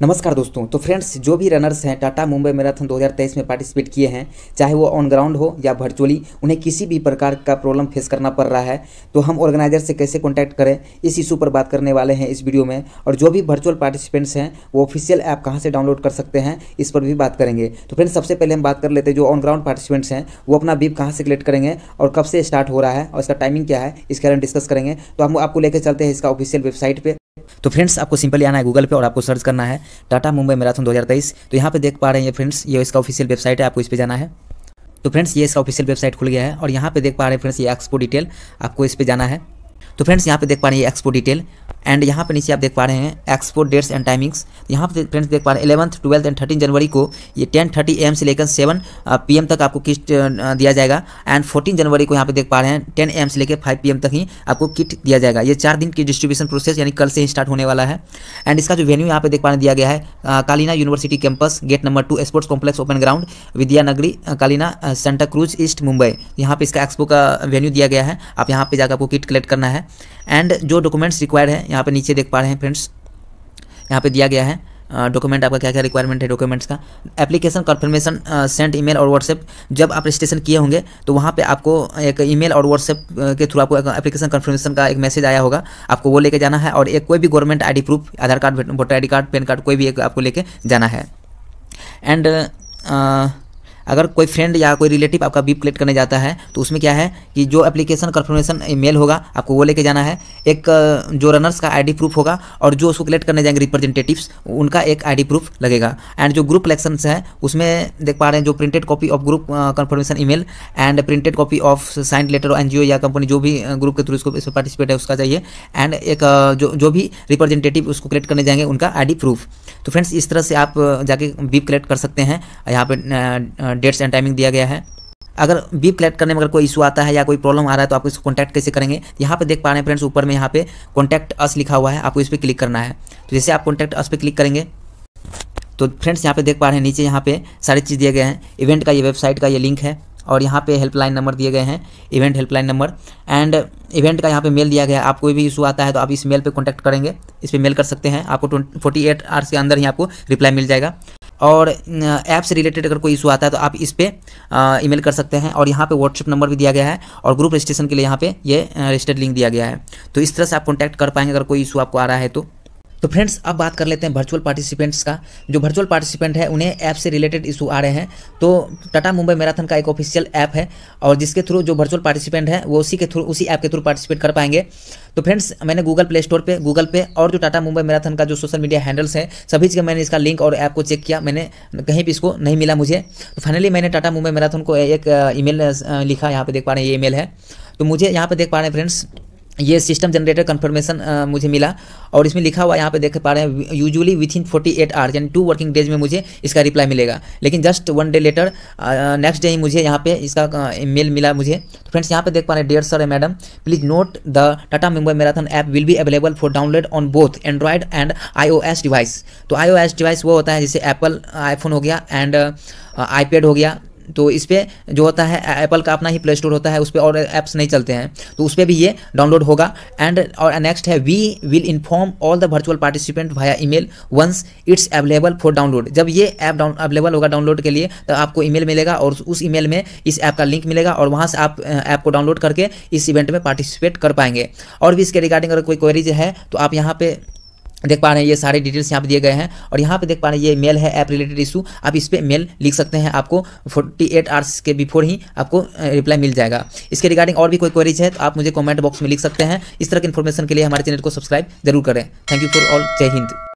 नमस्कार दोस्तों तो फ्रेंड्स जो भी रनर्स हैं टाटा मुंबई मैराथन 2023 में पार्टिसिपेट किए हैं, चाहे वो ऑन ग्राउंड हो या वर्चुअली उन्हें किसी भी प्रकार का प्रॉब्लम फेस करना पड़ रहा है तो हम ऑर्गेनाइजर से कैसे कॉन्टैक्ट करें, इस इशू पर बात करने वाले हैं इस वीडियो में, और जो भी वर्चुअल पार्टिसिपेंट्स हैं, वो ऑफिशियल ऐप कहाँ से डाउनलोड कर सकते हैं, इस पर भी बात करेंगे। तो फ्रेंड्स सबसे पहले हम बात कर लेते हैं जो ऑन ग्राउंड पार्टिसिपेंट्स हैं, वो अपना बीप कहाँ से कलेक्ट करेंगे, और कब से स्टार्ट हो रहा है, और इसका टाइमिंग क्या है, इसके बारे में डिस्कस करेंगे। तो हम आपको लेकर चलते हैं इसका ऑफिशियल वेबसाइट पर तो फ्रेंड्स, आपको सिंपली आना है गूगल पे और आपको सर्च करना है टाटा मुंबई मैराथन 2023 तो यहाँ पे देख पा रहे हैं फ्रेंड्स, ये इसका ऑफिशियल वेबसाइट है, आपको इस पे जाना है। तो फ्रेंड्स, ये इसका ऑफिशियल वेबसाइट खुल गया है और यहाँ पे देख पा रहे हैं फ्रेंड्स, ये एक्सपो डिटेल आपको इस पर जाना है। तो फ्रेंड्स, यहाँ पे देख पा रहे हैं एक्सपो डिटेल एंड यहाँ पे नीचे आप देख पा रहे हैं एक्सपो डेट्स एंड टाइमिंग्स यहाँ पे फ्रेंड्स देख पा रहे हैं इलेवंथ ट्वेल्थ एंड थर्टीन जनवरी को ये टेन थर्टी एम से लेकर सेवन पी एम तक आपको किट दिया जाएगा एंड फोर्टीन जनवरी को यहाँ पे देख पा रहे हैं टेन एम से लेकर फाइव पी तक ही आपको किट दिया जाएगा। ये चार दिन की डिस्ट्रीब्यूशन प्रोसेस यानी कल से ही स्टार्ट होने वाला है। एंड इसका जो वेन्यू यहाँ पे देख पा रहे दिया गया है Kalina university campus gate number two sports complex open ground Vidyanagari Kalina Santacruz east Mumbai यहाँ पे इसका एक्सपो का वेन्यू दिया गया है। आप यहाँ पे जाकर आपको किट कलेक्ट करना है। एंड जो डॉक्यूमेंट्स रिक्वायर्ड है, यहाँ पे नीचे देख पा रहे हैं फ्रेंड्स यहाँ पे दिया गया है डॉक्यूमेंट आपका क्या क्या रिक्वायरमेंट है डॉक्यूमेंट्स का। एप्लीकेशन कन्फर्मेशन सेंड ईमेल और व्हाट्सएप जब आप रजिस्ट्रेशन किए होंगे तो वहाँ पे आपको एक ईमेल और व्हाट्सएप के थ्रू आपको एप्लीकेशन कन्फर्मेशन का एक मैसेज आया होगा। आपको वो लेके जाना है और एक कोई भी government ID proof Aadhaar card voter ID card PAN card, कोई भी एक आपको लेके जाना है। एंड अगर कोई फ्रेंड या कोई रिलेटिव आपका बीप कलेक्ट करने जाता है तो उसमें क्या है कि जो एप्लीकेशन कन्फर्मेशन ईमेल होगा, आपको वो लेके जाना है। एक जो रनर्स का आईडी प्रूफ होगा और जो उसको कलेक्ट करने जाएँगे रिप्रेजेंटेटिव्स उनका एक आईडी प्रूफ लगेगा। एंड जो ग्रुप इलेक्शन है, उसमें देख पा रहे हैं जो printed copy of group confirmation email and printed copy of signed letter NGO या कंपनी जो भी ग्रुप के थ्रू इसको पार्टिसिपेट है, उसका चाहिए। एंड एक जो जो भी रिप्रेजेंटेटिव उसको कलेक्ट करने जाएँगे, उनका आईडी प्रूफ तो फ्रेंड्स इस तरह से आप जाके बीप कलेक्ट कर सकते हैं। यहाँ पे डेट्स एंड टाइमिंग दिया गया है। अगर बीप कलेक्ट करने में अगर कोई इशू आता है या कोई प्रॉब्लम आ रहा है तो आप इसको कॉन्टैक्ट कैसे करेंगे? यहाँ पे देख पा रहे हैं फ्रेंड्स ऊपर में यहाँ पे कॉन्टैक्ट अस लिखा हुआ है। आपको इस पर क्लिक करना है। तो जैसे आप कॉन्टैक्ट अस पे क्लिक करेंगे तो फ्रेंड्स यहाँ पे देख पा रहे हैं नीचे यहाँ पे सारी चीज़ दिए गए हैं। इवेंट का ये वेबसाइट का ये लिंक है। और यहाँ पे हेल्पलाइन नंबर दिए गए हैं event helpline number and event का यहाँ पे मेल दिया गया है। आप कोई भी इशू आता है तो आप इस मेल पे कॉन्टैक्ट करेंगे। इस पर मेल कर सकते हैं। आपको फोर्टी एट आवर्स के अंदर ही आपको रिप्लाई मिल जाएगा। और ऐप से रिलेटेड अगर कोई इशू आता है तो आप इस पर ईमेल कर सकते हैं। और यहाँ पे व्हाट्सअप नंबर भी दिया गया है। और ग्रुप रजिस्ट्रेशन के लिए यहाँ पे ये रजिस्टर्ड लिंक दिया गया है। तो इस तरह से आप कॉन्टैक्ट कर पाएँगे अगर कोई इशू आपको आ रहा है तो। तो फ्रेंड्स अब बात कर लेते हैं वर्चुअल पार्टिसिपेंट्स का। जो वर्चुअल पार्टिसिपेंट है, उन्हें ऐप से रिलेटेड इशू आ रहे हैं। तो टाटा मुंबई मैराथन का एक ऑफिशियल ऐप है और जिसके थ्रू जो वर्चुअल पार्टिसिपेंट है, वो उसी के थ्रू उसी ऐप के थ्रू पार्टिसिपेट कर पाएँगे। तो फ्रेंड्स मैंने गूगल प्ले स्टोर पर गूगल पे और जो टाटा मुंबई मैराथन का जो सोशल मीडिया हैंडल्स हैं, सभी जगह मैंने इसका लिंक और ऐप को चेक किया। मैंने, कहीं भी इसको नहीं मिला मुझे। तो फाइनली मैंने टाटा मुंबई मैराथन को एक ईमेल लिखा। यहाँ पे देख पा रहे हैं, ये ईमेल है। तो मुझे यहाँ पे देख पा रहे हैं फ्रेंड्स ये सिस्टम जनरेटर कन्फर्मेशन मुझे मिला और इसमें लिखा हुआ यहाँ पे देख पा रहे हैं usually within forty eight hours यानी टू वर्किंग डेज़ में मुझे इसका रिप्लाई मिलेगा। लेकिन just one day later next day ही मुझे यहाँ पे इसका मेल मिला मुझे। तो फ्रेंड्स यहाँ पे देख पा रहे हैं dear sir madam please note the Tata Mumbai marathon app will be available for download on both Android and iOS device तो आईओएस डिवाइस वो होता है, जैसे एप्पल आईफोन हो गया एंड आईपैड हो गया। तो इस पर जो होता है एप्पल का अपना ही प्ले स्टोर होता है, उस पर और ऐप्स नहीं चलते हैं। तो उस पर भी ये डाउनलोड होगा। एंड और नेक्स्ट है we will inform all the virtual participant via email once it's available for download जब ये ऐप डाउन अवेलेबल होगा डाउनलोड के लिए तो आपको ईमेल मिलेगा और उस ईमेल में इस ऐप का लिंक मिलेगा और वहाँ से आप ऐप को डाउनलोड करके इस इवेंट में पार्टिसिपेट कर पाएँगे। और भी इसके रिगार्डिंग अगर कोई क्वेरीज है तो आप यहाँ पे देख पा रहे हैं, ये सारे डिटेल्स यहाँ पे दिए गए हैं और यहाँ पे देख पा रहे हैं, ये मेल है ऐप रिलेटेड इशू आप इस पर मेल लिख सकते हैं, आपको 48 एट आवर्स के बिफोर ही आपको रिप्लाई मिल जाएगा। इसके रिगार्डिंग और भी कोई क्वेरीज है तो आप मुझे कमेंट बॉक्स में लिख सकते हैं। इस तरह की इन्फॉर्मेशन के लिए हमारे चैनल को सब्सक्राइब ज़रूर करें। थैंक यू फॉर ऑल जय हिंद।